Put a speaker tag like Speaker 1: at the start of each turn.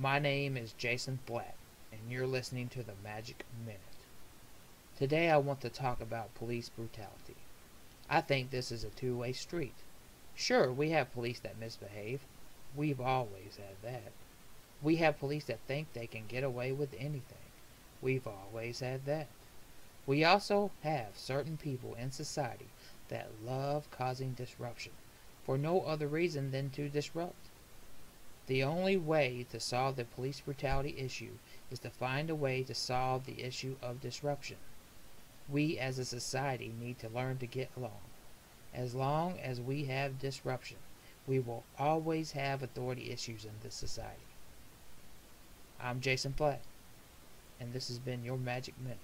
Speaker 1: My name is Jason Flatt, and you're listening to the Magic Minute. Today I want to talk about police brutality. I think this is a two way street. Sure, we have police that misbehave. We've always had that. We have police that think they can get away with anything. We've always had that. We also have certain people in society that love causing disruption for no other reason than to disrupt. The only way to solve the police brutality issue is to find a way to solve the issue of disruption. We as a society need to learn to get along. As long as we have disruption, we will always have authority issues in this society. I'm Jason Flatt, and this has been your Magic Minute.